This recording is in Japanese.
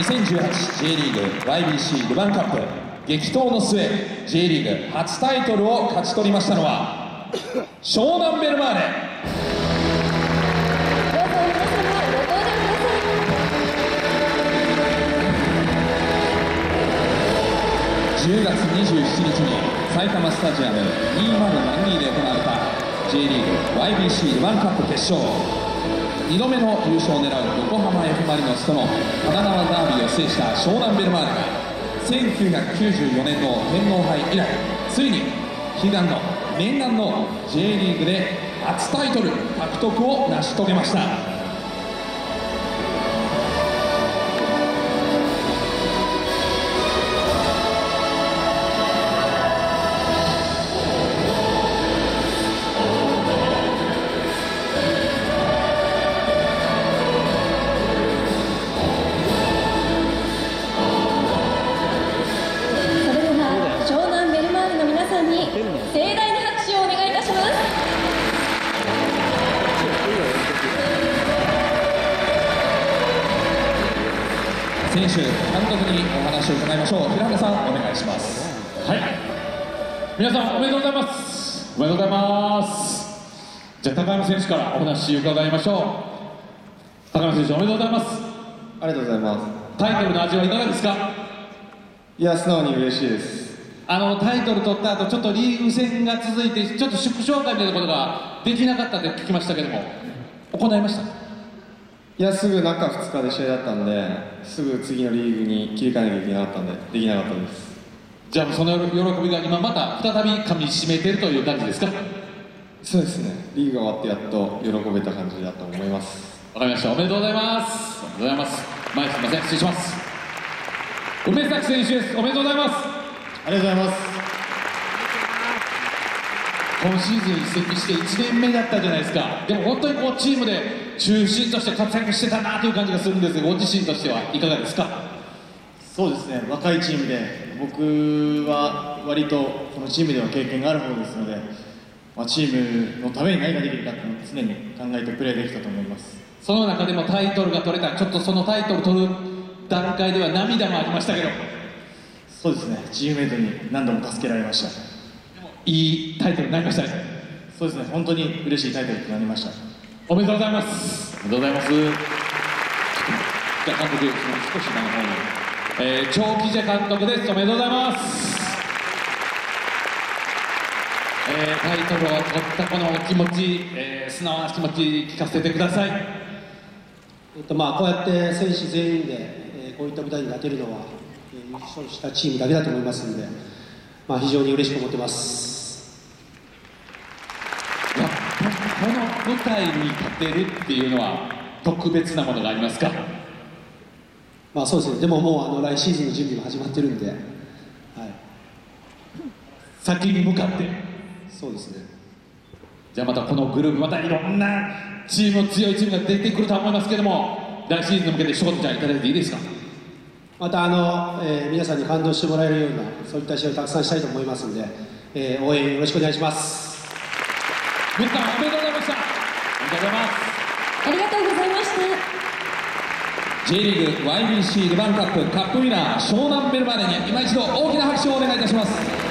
2018J リーグ YBC ルヴァンカップ激闘の末 J リーグ初タイトルを勝ち取りましたのは湘南ベルマーレどうぞ皆様ご登場くだ10月27日に埼玉スタジアム2072で行われた J リーグ YBC ルヴァンカップ決勝。2度目の優勝を狙う横浜 F・ マリノスとの神奈川ダービーを制した湘南ベルマーレが1994年の天皇杯以来ついに悲願の念願の J リーグで初タイトル獲得を成し遂げました。選手監督にお話を伺いましょう。平原さんお願いします。はい。皆さんおめでとうございます。おめでとうございます。じゃあ高山選手からお話伺いましょう。高山選手おめでとうございます。ありがとうございまタイトルの味はいかがですか？すいや素直に嬉しいです。あのタイトル取った後ちょっとリーグ戦が続いてちょっと祝勝会みたいなことができなかったって聞きましたけども行いました？いやすぐ中2日で試合だったんですぐ次のリーグに切り替えなきゃいけなかったんでできなかったです。じゃあその喜びが今また再び噛みしめてるという感じですか？わそうですね。リーグが終わってやっと喜べた感じだと思います。かりました。おめでとうございます。おめでとうございます。前すいません。失礼します。梅崎選手です。おめでとうございます。ありがとうございます今シーズン移籍して1年目だったじゃないですか。でも本当にこうチームで中心として活躍してたなという感じがするんですがご自身としてはいかがですか？そうですね。若いチームで僕は割とこのチームでは経験がある方ですので、まあ、チームのために何ができるかっていうのを常に考えてプレーできたと思います。その中でもタイトルが取れたちょっとそのタイトル取る段階では涙もありましたけどそうですねチームメイトに何度も助けられましたいいタイトルになりました。ねそうですね。本当に嬉しいタイトルとなりました。おめでとうございます。おめでとうございます。じゃあ監督少し前の方に、えー、長木じゃ監督です。おめでとうございます。えー、タイトルを取ったこのお気持ち、えー、素直な気持ち聞かせてください。えっとまあ、こうやって選手全員で、えーこういった舞台に立てるのは、えー優勝したチームだけだと思いますので、まあ、非常に嬉しく思ってます。やっぱりこの舞台に立てるっていうのは特別なものがありますか？まあ、そうですね、でももうあの来シーズンの準備も始まってるんで、はい、先に向かって。そうですね、じゃあまたこのグループまたいろんなチーム強いチームが出てくるとは思いますけども来シーズンに向けて一言じゃあいただいていいですか？またあの、えー皆さんに感動してもらえるような、そういった試合をたくさんしたいと思いますので、えー応援よろしくお願いします。ございますありがとうございました J リーグ YBC ルヴァンカップカップウィナー湘南ベルマーレに今一度大きな拍手をお願いいたします。